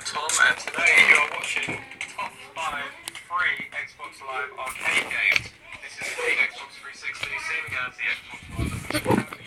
I'm Tom, and today you are watching top five free Xbox Live arcade games. This is the Xbox 360, Sega Galaxy, Xbox One.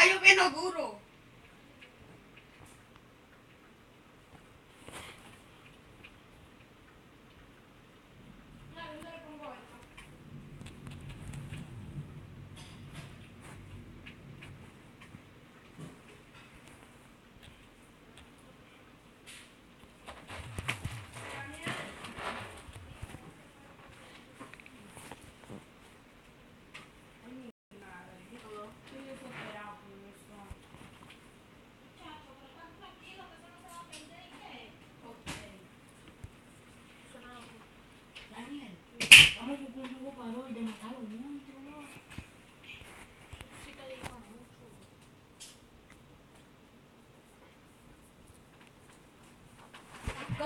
tayo pinaguro.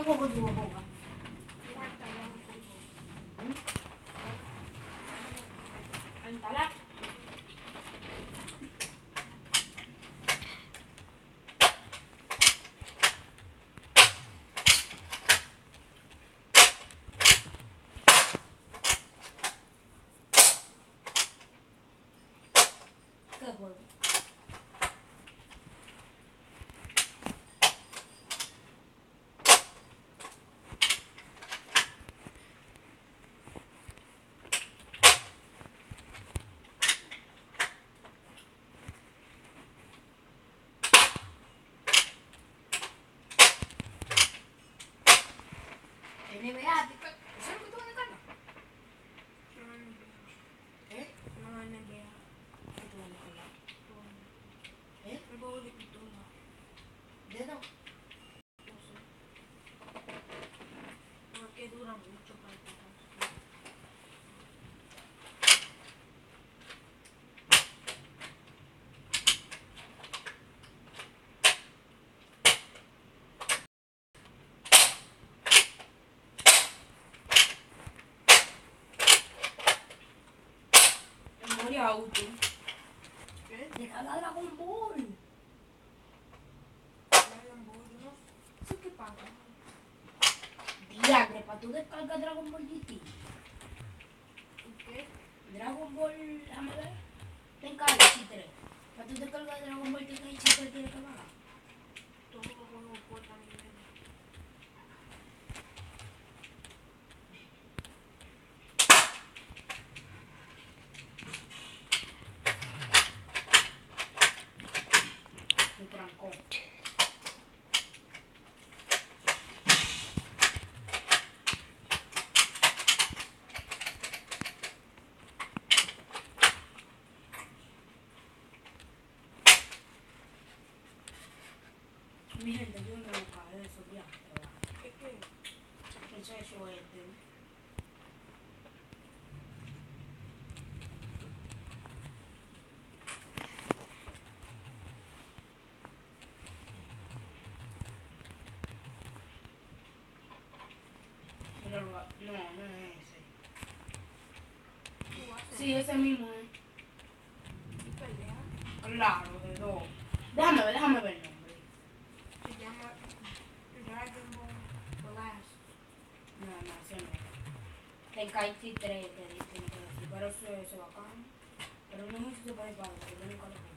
¿Qué juego tú vas a jugar? A instalar. ¿Qué juego? NBA, ¿tú- ¿eso es lo que tú vas a descargar? ¿Eh? ¿Qué tú vas a descargar? ¿Eh? ¿De dónde? Porque dura mucho para que Útil. ¿Qué? Descarga Dragon Ball. Dragon Ball, no sé qué pasa. Diagre, para tú descargar Dragon Ball GT. ¿Qué? Dragon Ball, déjame ver. Te encarga Chitre. Para tú descargar Dragon Ball GT, Chitre tiene que pagar. Mi gente, yo no me acabé de eso ya. ¿Qué qué? Muchacho este. Pero, no, no es ese. Sí, ese mismo es. ¿Y pelea? Claro, de dos. Déjame ver, déjame ver el nombre. Se llama Dragon Ball Blast. No, no, ese no. Tenkaichi 3 te dicen que sí, pero eso es bacán. Pero no si se puede pagar, porque lo jugué.